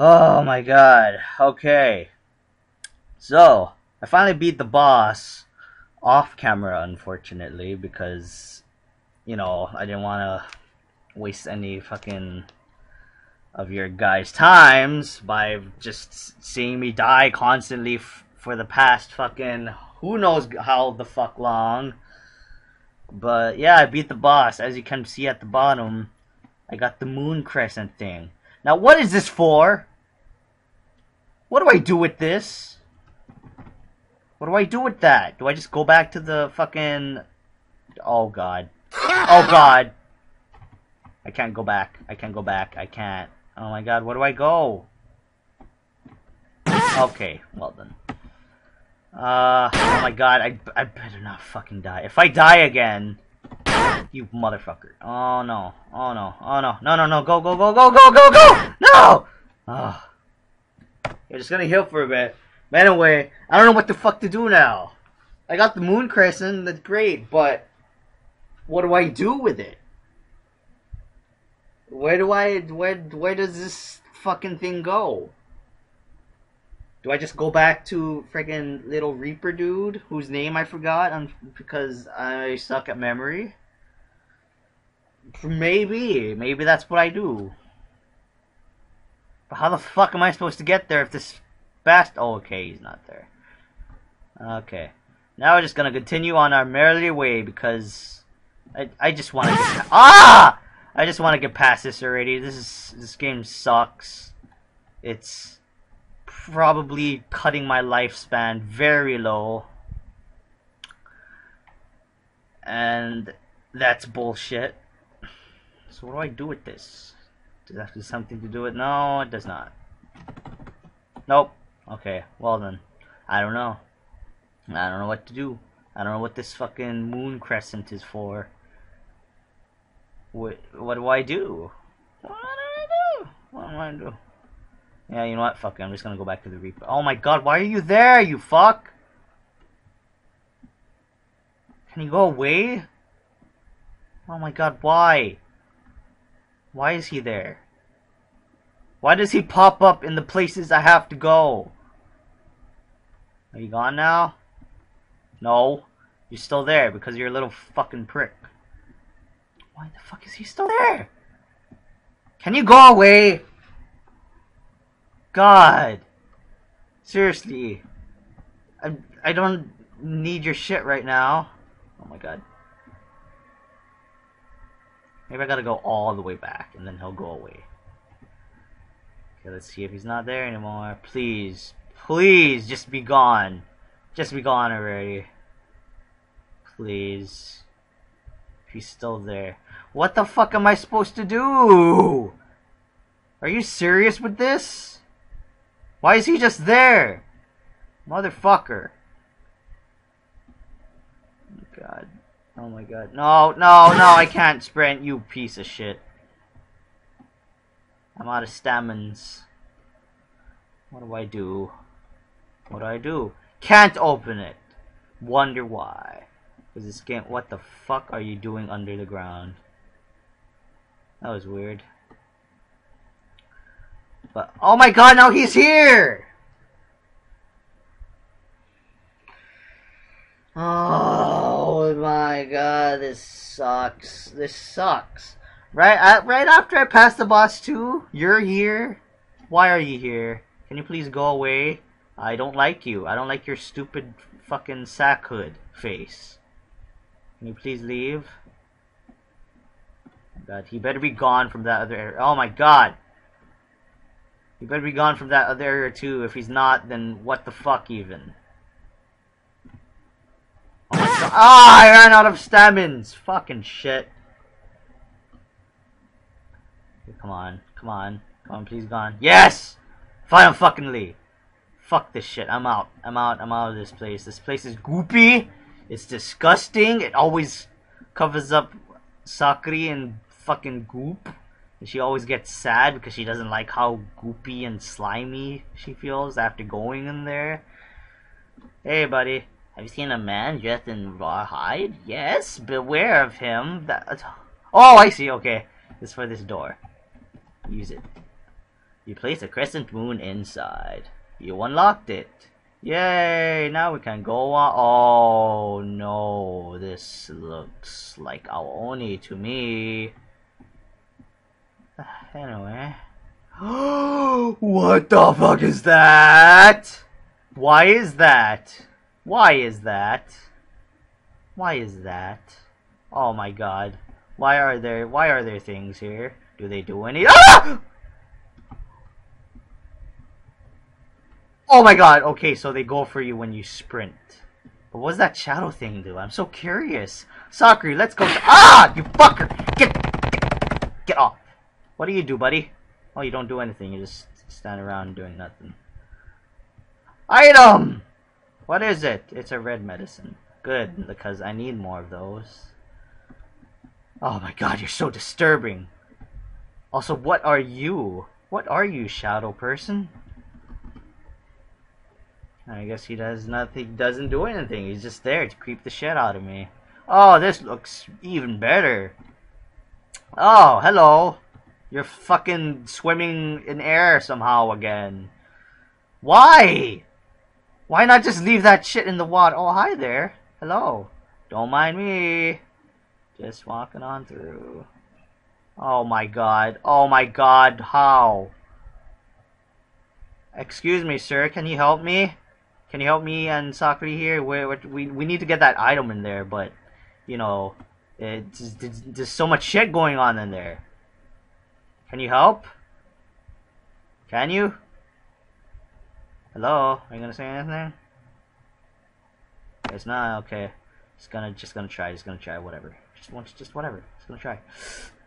Oh my god. Okay. So, I finally beat the boss off camera, unfortunately, because, you know, I didn't want to waste any fucking of your guys' times by just seeing me die constantly for the past fucking who knows how the fuck long. But yeah, I beat the boss. As you can see at the bottom, I got the moon crescent thing. Now, what is this for? What do I do with this? What do I do with that? Do I just go back to the fucking... Oh, God. Oh, God. I can't go back. I can't go back. I can't. Oh, my God. Where do I go? Okay. Well, then. Uh, oh, my God. I, I better not fucking die. If I die again... You motherfucker. Oh, no. Oh, no. Oh, no. No, no, no. Go, go, go, go, go, go, go! No! Oh. You're just gonna heal for a bit. But anyway, I don't know what the fuck to do now. I got the moon crescent, that's great, but what do I do with it? Where do I where where does this fucking thing go? Do I just go back to freaking little Reaper dude whose name I forgot um, because I suck at memory? Maybe, maybe that's what I do. But how the fuck am I supposed to get there if this fast? Oh, okay, he's not there. Okay. Now we're just gonna continue on our merry way because I I just want to get ah I just want to get past this already. This is this game sucks. It's probably cutting my lifespan very low, and that's bullshit. So what do I do with this? Does that have something to do with? No, it does not. Nope. Okay, well then. I don't know. I don't know what to do. I don't know what this fucking moon crescent is for. What, what do I do? What do I do? What do I do? Yeah, you know what? Fuck it. I'm just gonna go back to the Reaper. Oh my god, why are you there, you fuck? Can you go away? Oh my god, why? Why is he there? Why does he pop up in the places I have to go? Are you gone now? No. You're still there because you're a little fucking prick. Why the fuck is he still there? Can you go away? God. Seriously. I, I don't need your shit right now. Oh my god. Maybe I gotta go all the way back and then he'll go away. Okay, let's see if he's not there anymore. Please. Please, just be gone. Just be gone already. Please. If he's still there. What the fuck am I supposed to do? Are you serious with this? Why is he just there? Motherfucker. God. Oh my god. No, no, no, I can't sprint, you piece of shit. I'm out of stamens. What do I do? What do I do? Can't open it. Wonder why. Because this game, what the fuck are you doing under the ground? That was weird. But, oh my god, now he's here! Oh my god, this sucks. This sucks. Right, uh, right after I pass the boss too, you're here. Why are you here? Can you please go away? I don't like you. I don't like your stupid fucking sack hood face. Can you please leave? Oh god, he better be gone from that other area. Oh my god! He better be gone from that other area too. If he's not, then what the fuck even? Ah, I ran out of stamens! Fucking shit. Come on, come on, come on, please gone. Yes! Fine, fucking Lee. Fuck this shit. I'm out. I'm out. I'm out of this place. This place is goopy. It's disgusting. It always covers up Sakuri and fucking goop. She always gets sad because she doesn't like how goopy and slimy she feels after going in there. Hey, buddy. Have you seen a man dressed in rawhide? Yes, beware of him. That. Oh, I see. Okay, it's for this door. Use it. You place a crescent moon inside. You unlocked it. Yay! Now we can go on. Oh no, this looks like Ao Oni to me. Anyway. what the fuck is that? Why is that? Why is that? Why is that? Oh my god. Why are there why are there things here? Do they do any ah! Oh my god, okay, so they go for you when you sprint. But what does that shadow thing do? I'm so curious. Sakura, let's go. Ah! You fucker! Get, get off. What do you do, buddy? Oh, you don't do anything. You just stand around doing nothing. Item! What is it? It's a red medicine. Good, because I need more of those. Oh my god, you're so disturbing. Also, what are you? What are you, shadow person? I guess he does nothing, doesn't do anything. He's just there to creep the shit out of me. Oh, this looks even better. Oh, hello. You're fucking swimming in air somehow again. Why? Why not just leave that shit in the water? Oh, hi there. Hello. Don't mind me. Just walking on through. Oh my god. Oh my god. How? Excuse me, sir. Can you help me? Can you help me and Sakura here? we we we need to get that item in there, but you know, it's, it's, there's so much shit going on in there. Can you help? Can you? Hello? Are you gonna say anything? It's not okay. Just gonna just gonna try. Just gonna try. Whatever. Just once. Just whatever. Just gonna try.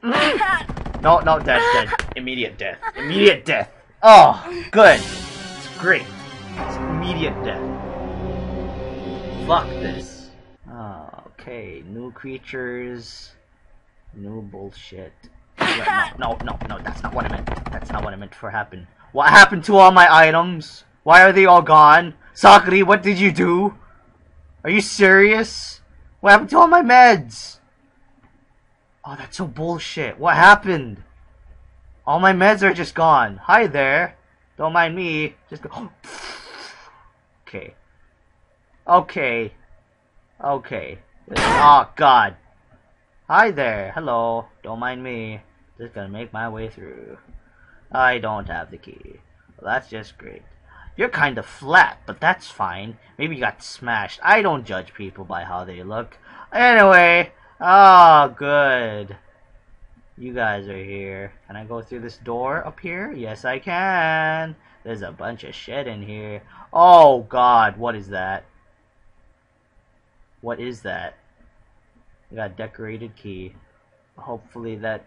no, no, dead, dead. Immediate death. Immediate death. Oh, good. It's great. It's immediate death. Fuck this. Oh, okay, new creatures, new bullshit. no, no, no, no, that's not what I meant. That's not what I meant for happen. What happened to all my items? Why are they all gone? Sakura, what did you do? Are you serious? What happened to all my meds? Oh, that's so bullshit. What happened? All my meds are just gone. Hi there. Don't mind me. Just go. Okay. Okay. Okay. Oh, God. Hi there. Hello. Don't mind me. Just gonna make my way through. I don't have the key. Well, that's just great. You're kind of flat, but that's fine. Maybe you got smashed. I don't judge people by how they look. Anyway. Oh, good. You guys are here. Can I go through this door up here? Yes, I can. There's a bunch of shit in here. Oh god, what is that? What is that? We got decorated key. Hopefully that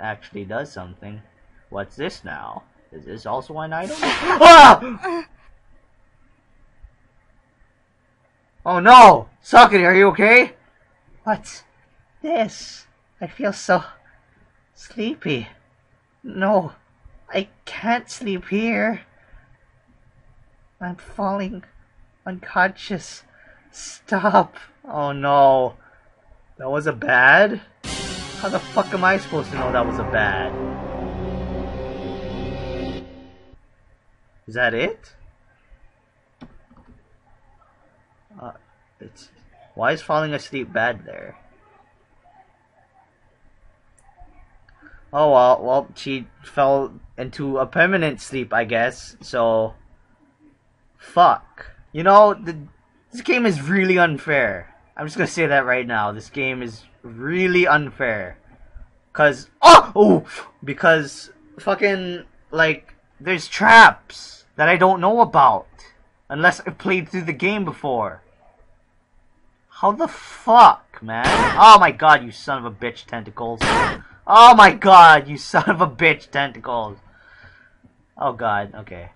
actually does something. What's this now? Is this also an item? ah! Oh no! Sakuri, are you okay? What's this? I feel so sleepy. No, I can't sleep here. I'm falling unconscious. Stop. Oh no. That was a bad? How the fuck am I supposed to know that was a bad? Is that it? Uh, it's why is falling asleep bad there? Oh well, well she fell into a permanent sleep, I guess. So fuck. You know, the, this game is really unfair. I'm just gonna say that right now. This game is really unfair. Cause oh, oh because fucking like there's traps that I don't know about unless I played through the game before. How the fuck, man? Oh my god, you son of a bitch tentacles. Oh my god, you son of a bitch tentacles. Oh god, okay.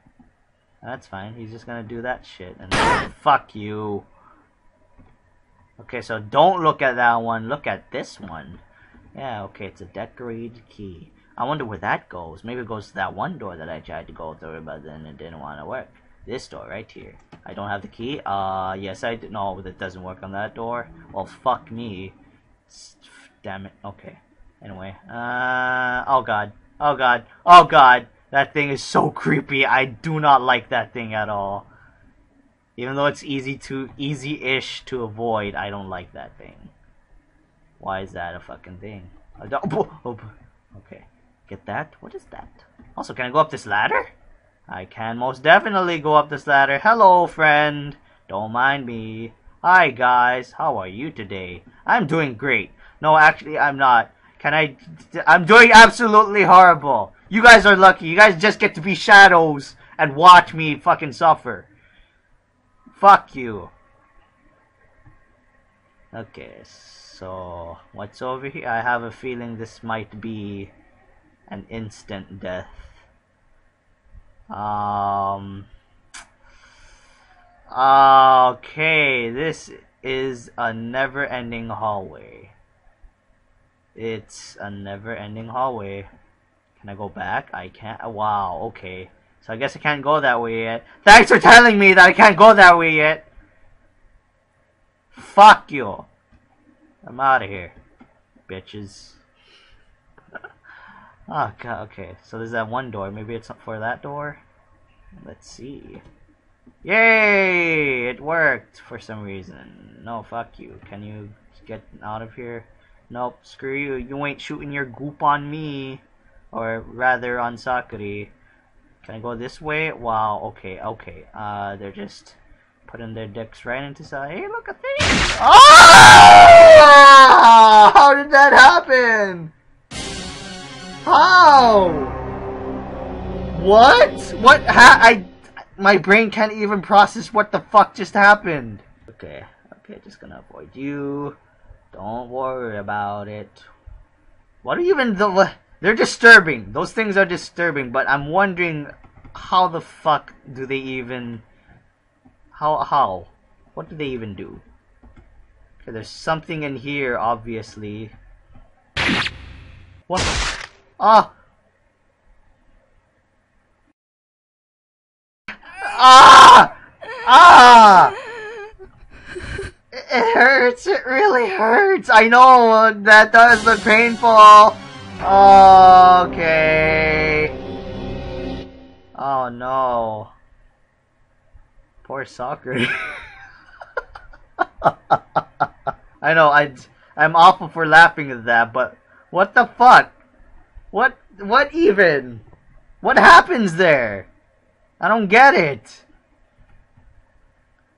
That's fine. He's just gonna do that shit. And fuck you. Okay, so don't look at that one. Look at this one. Yeah, okay, it's a decorated key. I wonder where that goes. Maybe it goes to that one door that I tried to go through, but then it didn't want to work. This door right here. I don't have the key. Uh, yes, I do. No, that doesn't work on that door. Well, fuck me. Damn it. Okay. Anyway. Uh, oh god. Oh god. Oh god. That thing is so creepy. I do not like that thing at all. Even though it's easy to easy-ish to avoid, I don't like that thing. Why is that a fucking thing? Oh, okay. Get that? What is that? Also, can I go up this ladder? I can most definitely go up this ladder. Hello, friend. Don't mind me. Hi, guys. How are you today? I'm doing great. No, actually, I'm not. Can I... I'm doing absolutely horrible. You guys are lucky. You guys just get to be shadows and watch me fucking suffer. Fuck you. Okay, so what's over here? I have a feeling this might be an instant death. Um. Okay, this is a never-ending hallway. It's a never-ending hallway. Can I go back? I can't. Wow, okay. So I guess I can't go that way yet. Thanks for telling me that I can't go that way yet. Fuck you. I'm out of here, bitches. Oh god, okay. So there's that one door. Maybe it's for that door? Let's see. Yay! It worked for some reason. No, fuck you. Can you get out of here? Nope, screw you. You ain't shooting your goop on me. Or rather on Sakuri. Can I go this way? Wow, okay, okay. Uh, they're just putting their dicks right into side. Hey, look at this! Oh! How did that happen? How? What? What? Ha I my brain can't even process what the fuck just happened. Okay, okay, just gonna avoid you. Don't worry about it. What are you even the... They're disturbing. Those things are disturbing, but I'm wondering how the fuck do they even... How, how? What do they even do? Okay, there's something in here, obviously. What? Ah! Ah! Ah! It hurts. It really hurts. I know that does look painful. Okay. Oh no. Poor Sakuri. I know. I I'm awful for laughing at that, but what the fuck? What what even? What happens there? I don't get it.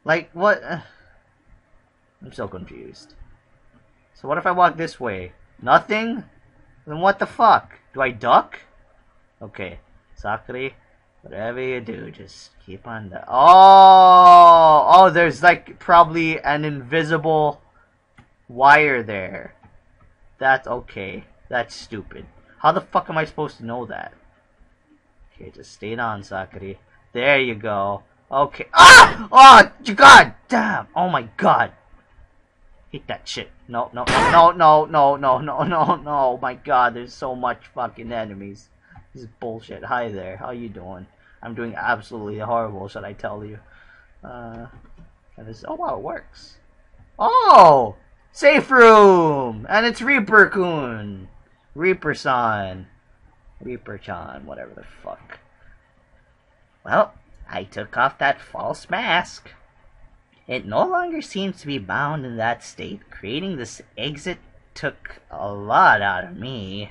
Like, what? I'm so confused. So what if I walk this way? Nothing? Then what the fuck? Do I duck? Okay. Sakuri, whatever you do, just keep on the... Oh! Oh, there's like probably an invisible wire there. That's okay. That's stupid. How the fuck am I supposed to know that? Okay, just stay on, Sakuri. There you go. Okay. Ah! Oh, god damn. Oh my god. Hit that shit. No, no, no, no, no, no, no, no, no. Oh my god, there's so much fucking enemies. This is bullshit. Hi there. How you doing? I'm doing absolutely horrible, should I tell you. Uh, this, oh wow, it works. Oh! Safe room! And it's Reaper-kun. Reaper-san. Reaper-chan, whatever the fuck. Well, I took off that false mask. It no longer seems to be bound in that state. Creating this exit took a lot out of me.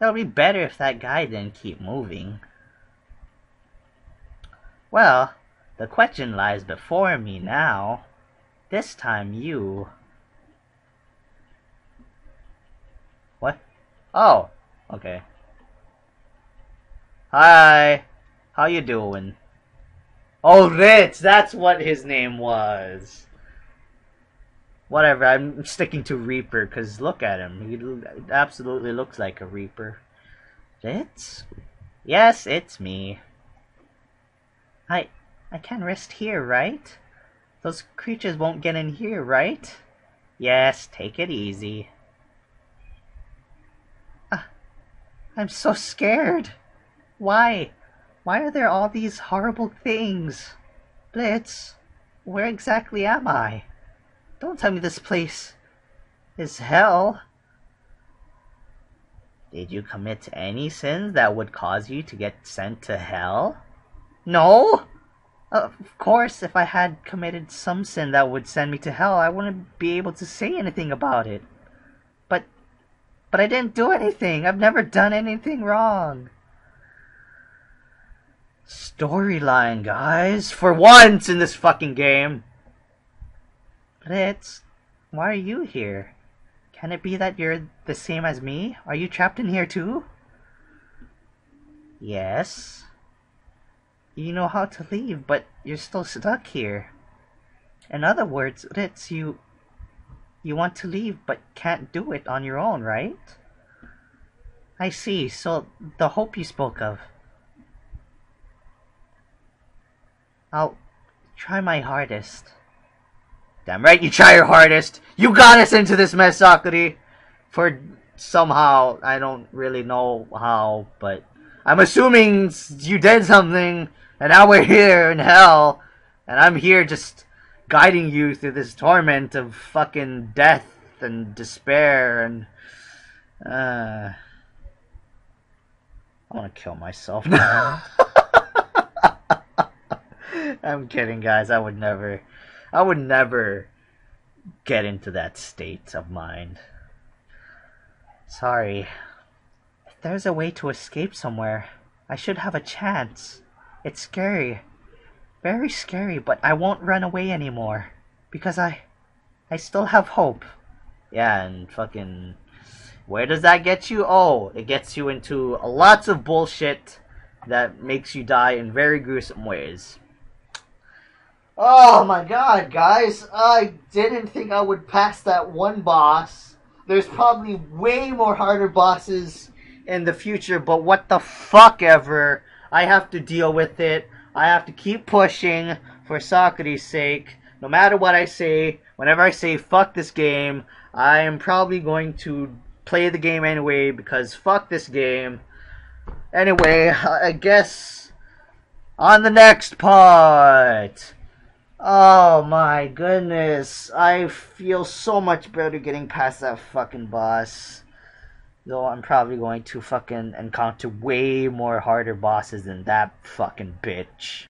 It'll be better if that guy didn't keep moving. Well, the question lies before me now. This time you... What? Oh, okay. Hi! How you doing? Oh, Ritz! That's what his name was. Whatever, I'm sticking to Reaper, because look at him. He absolutely looks like a Reaper. Ritz? Yes, it's me. I... I can rest here, right? Those creatures won't get in here, right? Yes, take it easy. Uh, I'm so scared. Why? Why are there all these horrible things? Ritz, where exactly am I? Don't tell me this place is hell. Did you commit any sins that would cause you to get sent to hell? No! Of course, if I had committed some sin that would send me to hell, I wouldn't be able to say anything about it. But, but I didn't do anything. I've never done anything wrong. Storyline, guys. For once in this fucking game. Ritz, why are you here? Can it be that you're the same as me? Are you trapped in here too? Yes. You know how to leave, but you're still stuck here. In other words, Ritz, you you want to leave but can't do it on your own, right? I see. So the hope you spoke of. I'll try my hardest. Damn right, you try your hardest. You got us into this mess, Sakura. For somehow, I don't really know how, but I'm assuming you did something, and now we're here in hell, and I'm here just guiding you through this torment of fucking death and despair and uh I want to kill myself now. I'm kidding, guys. I would never I would never get into that state of mind. Sorry. If there's a way to escape somewhere, I should have a chance. It's scary. Very scary, but I won't run away anymore. Because I. I still have hope. Yeah, and fucking. Where does that get you? Oh, it gets you into lots of bullshit that makes you die in very gruesome ways. Oh my god, guys. I didn't think I would pass that one boss. There's probably way more harder bosses in the future, but what the fuck ever. I have to deal with it. I have to keep pushing for Sakuri's sake. No matter what I say, whenever I say fuck this game, I am probably going to play the game anyway because fuck this game. Anyway, I guess on the next part. Oh my goodness. I feel so much better getting past that fucking boss. Though I'm probably going to fucking encounter way more harder bosses than that fucking bitch.